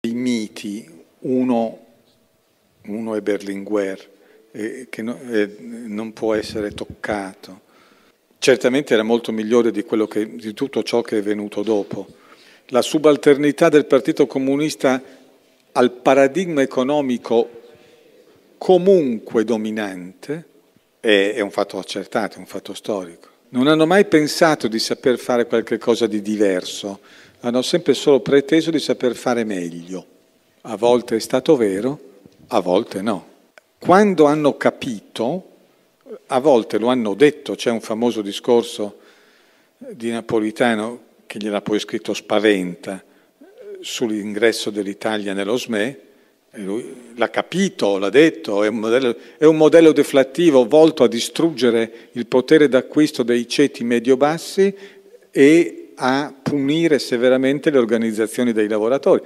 I miti, uno, uno è Berlinguer, eh, che no, eh, non può essere toccato. Certamente era molto migliore di, che, di tutto ciò che è venuto dopo. La subalternità del Partito Comunista al paradigma economico comunque dominante è, è un fatto accertato, è un fatto storico. Non hanno mai pensato di saper fare qualcosa di diverso, hanno sempre solo preteso di saper fare meglio. A volte è stato vero, a volte no. Quando hanno capito, a volte lo hanno detto, c'è un famoso discorso di Napolitano che gliel'ha poi scritto Spaventa sull'ingresso dell'Italia nello SME, l'ha capito, l'ha detto, è un, modello, è un modello deflattivo volto a distruggere il potere d'acquisto dei ceti medio-bassi e a punire severamente le organizzazioni dei lavoratori.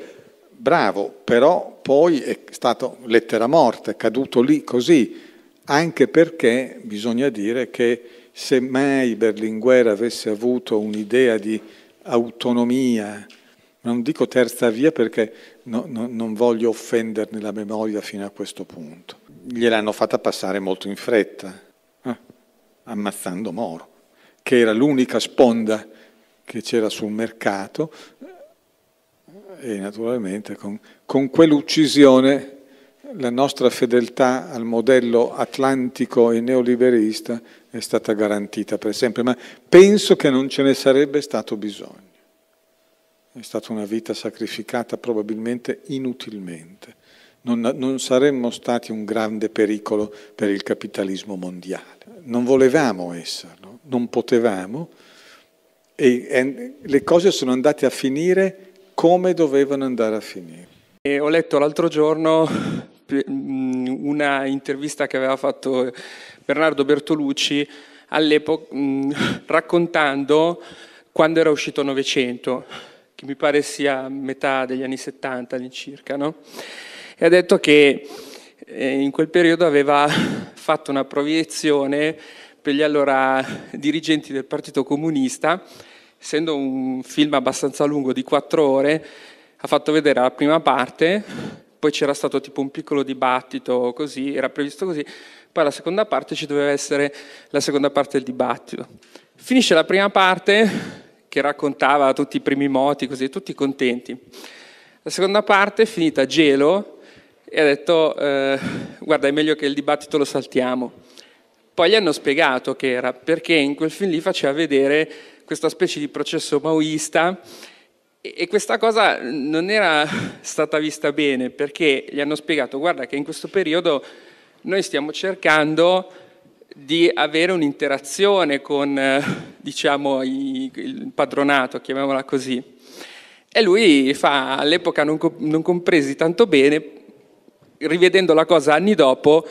Bravo, però poi è stato lettera morta, è caduto lì così, anche perché bisogna dire che se mai Berlinguer avesse avuto un'idea di autonomia, non dico terza via perché no, no, non voglio offenderne la memoria fino a questo punto. Gliel'hanno fatta passare molto in fretta, eh, ammazzando Moro, che era l'unica sponda che c'era sul mercato e naturalmente con, con quell'uccisione la nostra fedeltà al modello atlantico e neoliberista è stata garantita per sempre, ma penso che non ce ne sarebbe stato bisogno. È stata una vita sacrificata probabilmente inutilmente. Non, non, saremmo stati un grande pericolo per il capitalismo mondiale. Non volevamo esserlo, non potevamo e, e le cose sono andate a finire come dovevano andare a finire. E ho letto l'altro giorno mm, una intervista che aveva fatto Bernardo Bertolucci all'epoca mm, raccontando quando era uscito Novecento che mi pare sia metà degli anni 70 all'incirca, no? e ha detto che eh, in quel periodo aveva fatto una proiezione per gli allora dirigenti del Partito Comunista, essendo un film abbastanza lungo di quattro ore, ha fatto vedere la prima parte, poi c'era stato tipo un piccolo dibattito così, era previsto così, poi la seconda parte ci doveva essere la seconda parte del dibattito. Finisce la prima parte, che raccontava tutti i primi moti, così, tutti contenti. La seconda parte è finita gelo e ha detto, eh, guarda, è meglio che il dibattito lo saltiamo. Poi gli hanno spiegato che era perché in quel film lì faceva vedere questa specie di processo maoista e questa cosa non era stata vista bene perché gli hanno spiegato, guarda che in questo periodo noi stiamo cercando di avere un'interazione con eh, diciamo, il padronato, chiamiamola così. E lui fa, all'epoca non, non compresi tanto bene, rivedendo la cosa anni dopo,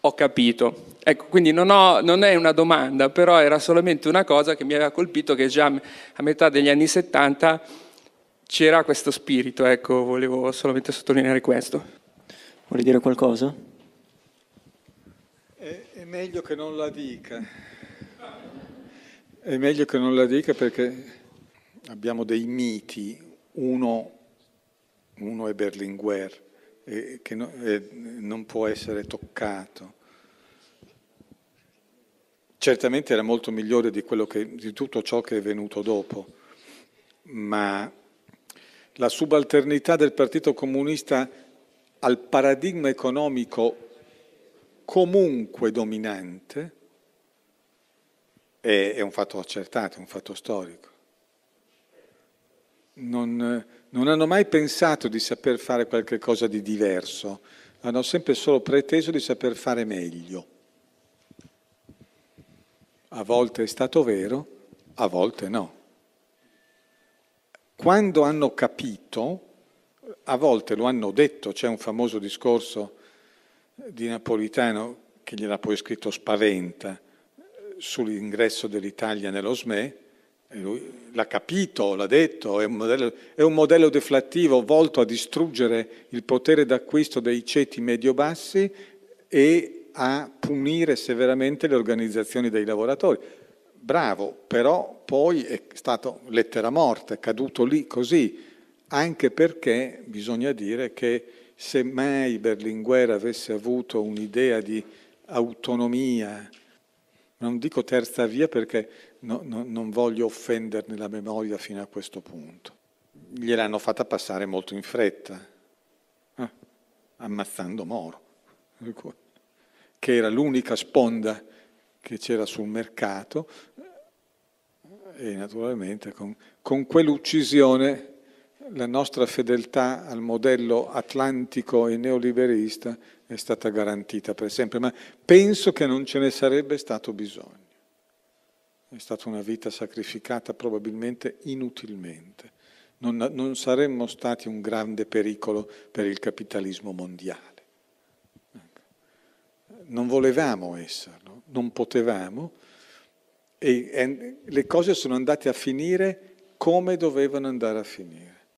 ho capito. Ecco, quindi non, ho, non, è una domanda, però era solamente una cosa che mi aveva colpito che già a metà degli anni 70 c'era questo spirito, ecco, volevo solamente sottolineare questo. Vuole dire qualcosa? meglio che non la dica. È meglio che non la dica perché abbiamo dei miti. Uno, uno è Berlinguer, eh, che no, eh, non può essere toccato. Certamente era molto migliore di, che, di tutto ciò che è venuto dopo, ma la subalternità del Partito Comunista al paradigma economico comunque dominante è, è un fatto accertato, è un fatto storico. Non, non, hanno mai pensato di saper fare qualcosa di diverso, hanno sempre solo preteso di saper fare meglio. A volte è stato vero, a volte no. Quando hanno capito, a volte lo hanno detto, c'è un famoso discorso di Napolitano, che gliel'ha poi scritto Spaventa, sull'ingresso dell'Italia nello SME, l'ha capito, l'ha detto, è un, modello, è un, modello, deflattivo volto a distruggere il potere d'acquisto dei ceti medio-bassi e a punire severamente le organizzazioni dei lavoratori. Bravo, però poi è stato lettera morta, è caduto lì così, anche perché bisogna dire che se mai Berlinguer avesse avuto un'idea di autonomia, non dico terza via perché no, no, non voglio offenderne la memoria fino a questo punto, gliel'hanno fatta passare molto in fretta, eh, ammazzando Moro, che era l'unica sponda che c'era sul mercato e naturalmente con, con quell'uccisione la nostra fedeltà al modello atlantico e neoliberista è stata garantita per sempre, ma penso che non ce ne sarebbe stato bisogno. È stata una vita sacrificata probabilmente inutilmente. Non, non saremmo stati un grande pericolo per il capitalismo mondiale. Non volevamo esserlo, non potevamo e, e le cose sono andate a finire come dovevano andare a finire.